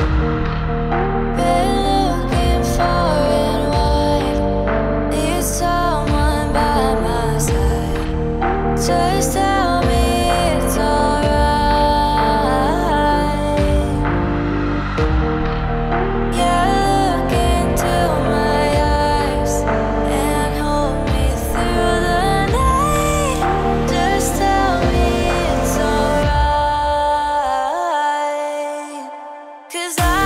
Bye. Cause I